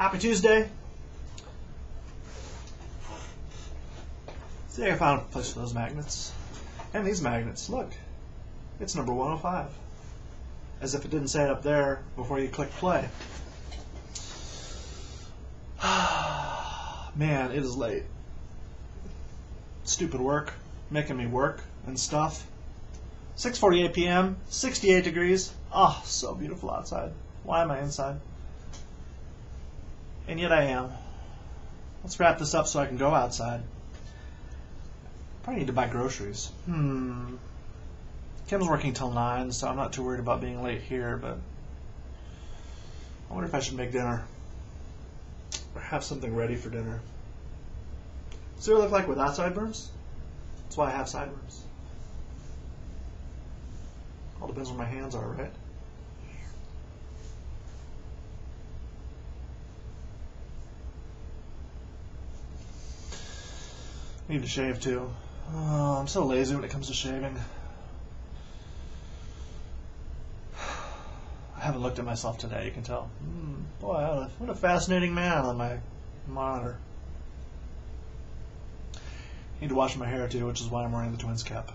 Happy Tuesday. See, I found a place for those magnets. And these magnets, look. It's number 105. As if it didn't say it up there before you click play. Man, it is late. Stupid work. Making me work and stuff. 6.48 p.m., 68 degrees. Oh, so beautiful outside. Why am I inside? And yet I am. Let's wrap this up so I can go outside. Probably need to buy groceries. Hmm. Kim's working till 9, so I'm not too worried about being late here, but I wonder if I should make dinner. Or have something ready for dinner. See what look like without sideburns? That's why I have sideburns. All depends where my hands are, right? Need to shave too. Oh, I'm so lazy when it comes to shaving. I haven't looked at myself today, you can tell. Mm, boy, what a fascinating man on my monitor. Need to wash my hair too, which is why I'm wearing the twins cap.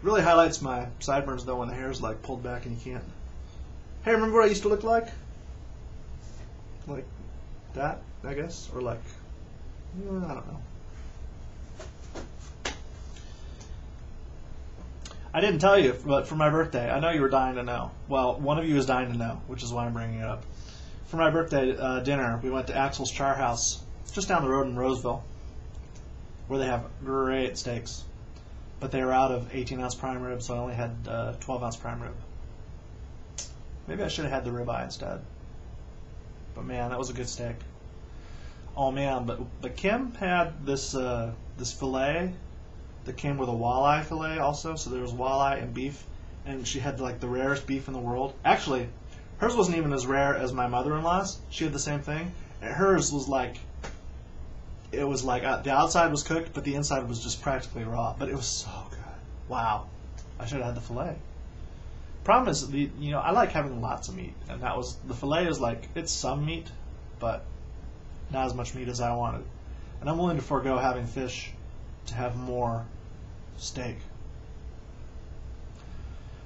Really highlights my sideburns though when the hair's like pulled back and you can't. Hey, remember what I used to look like? Like that, I guess, or like I don't know. I didn't tell you, but for my birthday, I know you were dying to know. Well, one of you is dying to know, which is why I'm bringing it up. For my birthday uh, dinner, we went to Axel's Char House, just down the road in Roseville, where they have great steaks. But they were out of 18 ounce prime rib, so I only had uh, 12 ounce prime rib. Maybe I should have had the ribeye instead. But man, that was a good steak. Oh man, but but Kim had this uh, this fillet that came with a walleye fillet also. So there was walleye and beef, and she had like the rarest beef in the world. Actually, hers wasn't even as rare as my mother-in-law's. She had the same thing, and hers was like it was like uh, the outside was cooked, but the inside was just practically raw. But it was so good. Wow, I should have had the fillet. Problem is, the you know I like having lots of meat, and that was the fillet is like it's some meat, but not as much meat as I wanted. And I'm willing to forego having fish to have more steak.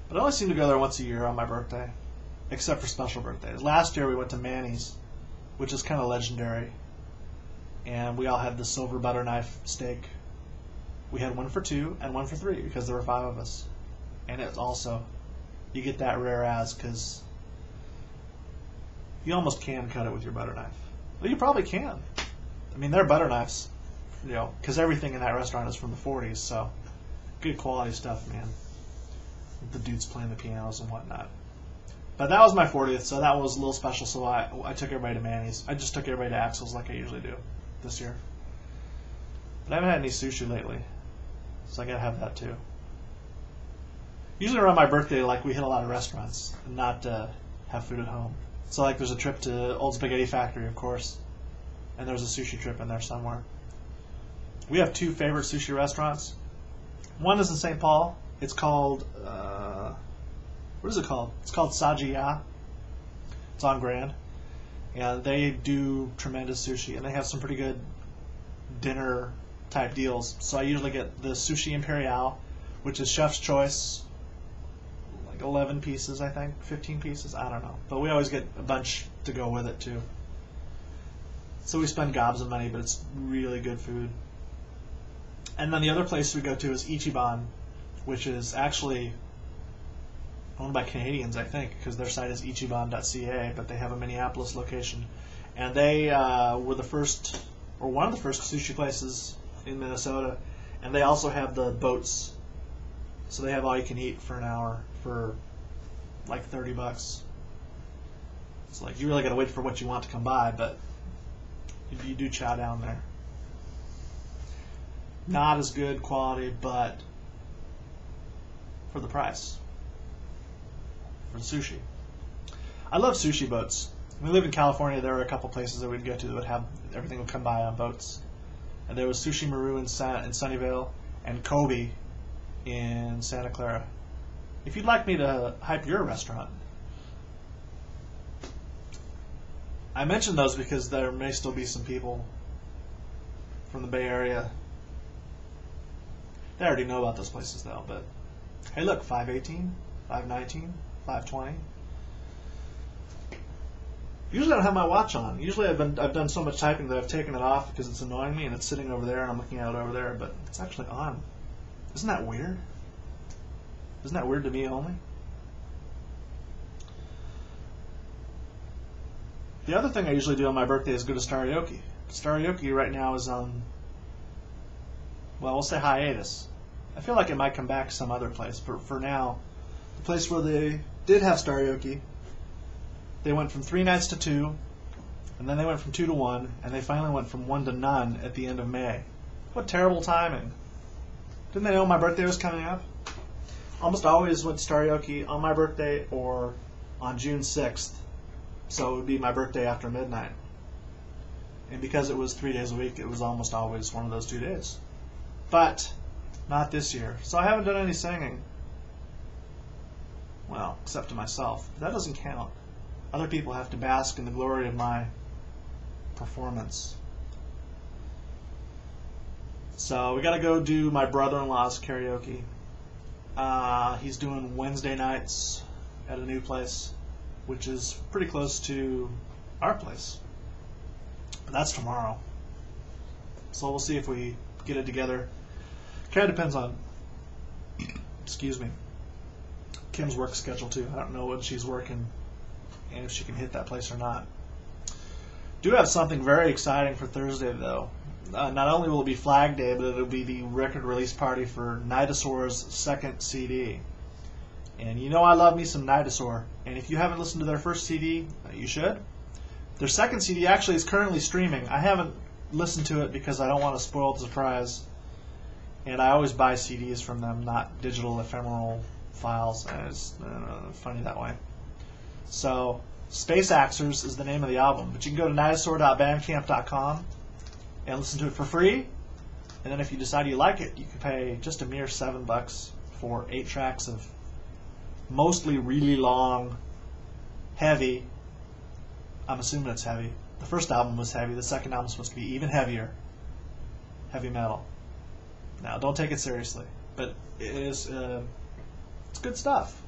But I only seem to go there once a year on my birthday, except for special birthdays. Last year we went to Manny's, which is kind of legendary, and we all had the silver butter knife steak. We had one for two and one for three because there were five of us, and it's also you get that rare as because you almost can cut it with your butter knife. Well, you probably can. I mean, they're butter knives you know, because everything in that restaurant is from the 40s, so good quality stuff, man. The dudes playing the pianos and whatnot. But that was my 40th, so that was a little special. So I, I took everybody to Manny's. I just took everybody to Axel's like I usually do this year. But I haven't had any sushi lately, so I gotta have that too. Usually around my birthday, like we hit a lot of restaurants and not uh, have food at home. So like there's a trip to Old Spaghetti Factory, of course, and there's a sushi trip in there somewhere we have two favorite sushi restaurants. One is in St. Paul. It's called uh, what is it called? It's called Sajiya. It's on Grand, and they do tremendous sushi, and they have some pretty good dinner type deals. So I usually get the sushi imperial, which is chef's choice, like 11 pieces, I think, 15 pieces, I don't know. But we always get a bunch to go with it too. So we spend gobs of money, but it's really good food. And then the other place we go to is Ichiban, which is actually owned by Canadians, I think, because their site is ichiban.ca, but they have a Minneapolis location. And they uh, were the first, or one of the first sushi places in Minnesota. And they also have the boats. So they have all you can eat for an hour for like 30 bucks. It's like you really got to wait for what you want to come by, but you do chow down there not as good quality, but for the price. For sushi. I love sushi boats. We live in California, there were a couple places that we'd go to that would have everything would come by on boats. And there was Sushi Maru in, San, in Sunnyvale and Kobe in Santa Clara. If you'd like me to hype your restaurant, I mention those because there may still be some people from the Bay Area. They already know about those places though, but hey look, 518, 519, 520. Usually I don't have my watch on. Usually I've been I've done so much typing that I've taken it off because it's annoying me and it's sitting over there and I'm looking at it over there, but it's actually on. Isn't that weird? Isn't that weird to me only? The other thing I usually do on my birthday is go to Starioki. Starioki right now is on, well, we'll say hiatus. I feel like it might come back some other place, but for now, the place where they did have Starioki, they went from three nights to two, and then they went from two to one, and they finally went from one to none at the end of May. What terrible timing. Didn't they know my birthday was coming up? Almost always went to Starioki on my birthday or on June 6th so it would be my birthday after midnight. And because it was three days a week, it was almost always one of those two days. But not this year. So I haven't done any singing. Well, except to myself. That doesn't count. Other people have to bask in the glory of my performance. So we got to go do my brother-in-law's karaoke. Uh, he's doing Wednesday nights at a new place which is pretty close to our place. But that's tomorrow. So we'll see if we get it together. Kind of depends on, excuse me, Kim's work schedule too. I don't know when she's working and if she can hit that place or not. Do have something very exciting for Thursday though. Uh, not only will it be Flag Day, but it'll be the record release party for Nightosaur's second CD. And you know I love me some Nightosaur. And if you haven't listened to their first CD, you should. Their second CD actually is currently streaming. I haven't listened to it because I don't want to spoil the surprise. And I always buy CDs from them, not digital ephemeral files. It's uh, funny that way. So, Space Axers is the name of the album. But you can go to nightosaur.bandcamp.com and listen to it for free. And then if you decide you like it, you can pay just a mere seven bucks for eight tracks of mostly really long, heavy. I'm assuming it's heavy. The first album was heavy. The second album is supposed to be even heavier. Heavy metal. Now, don't take it seriously, but it is uh, it's good stuff.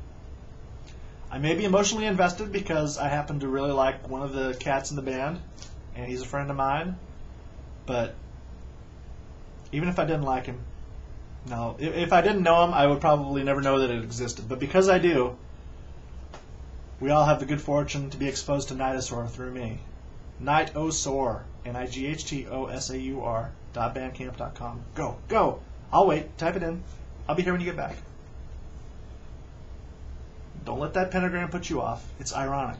I may be emotionally invested because I happen to really like one of the cats in the band, and he's a friend of mine. But even if I didn't like him, no, if, if I didn't know him, I would probably never know that it existed. But because I do, we all have the good fortune to be exposed to Nightosaur through me. Nightosaur, N-I-G-H-T-O-S-A-U-R dot bandcamp dot com. Go, go. I'll wait. Type it in. I'll be here when you get back. Don't let that pentagram put you off. It's ironic.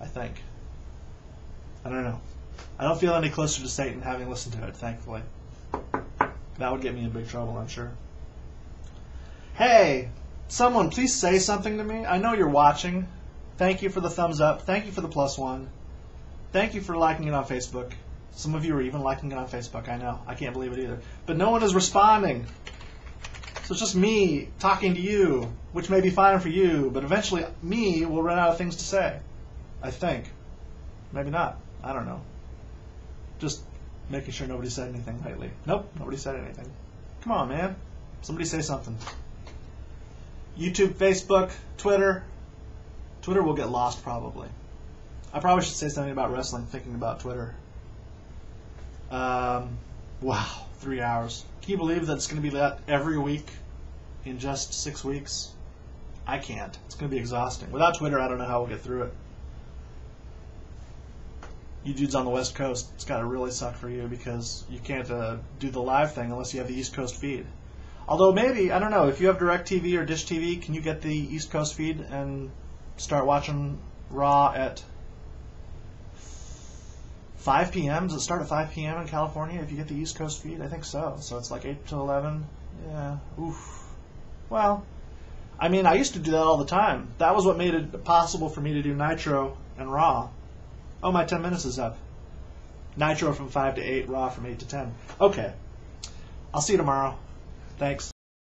I think. I don't know. I don't feel any closer to Satan having listened to it, thankfully. That would get me in big trouble, I'm sure. Hey, someone please say something to me. I know you're watching. Thank you for the thumbs up. Thank you for the plus one. Thank you for liking it on Facebook. Some of you are even liking it on Facebook, I know. I can't believe it either. But no one is responding. So it's just me talking to you, which may be fine for you, but eventually me will run out of things to say. I think. Maybe not. I don't know. Just making sure nobody said anything lately. Nope, nobody said anything. Come on, man. Somebody say something. YouTube, Facebook, Twitter. Twitter will get lost probably. I probably should say something about wrestling thinking about Twitter. Um, wow, three hours. Can you believe that it's going to be that every week in just six weeks? I can't. It's going to be exhausting. Without Twitter, I don't know how we'll get through it you dudes on the West Coast, it's got to really suck for you because you can't uh, do the live thing unless you have the East Coast feed. Although maybe I don't know if you have DirecTV or Dish TV, can you get the East Coast feed and start watching Raw at 5 p.m. Does it start at 5 p.m. in California if you get the East Coast feed? I think so. So it's like 8 to 11. Yeah. Oof. Well, I mean, I used to do that all the time. That was what made it possible for me to do Nitro and Raw Oh, my 10 minutes is up. Nitro from 5 to 8, Raw from 8 to 10. Okay. I'll see you tomorrow. Thanks.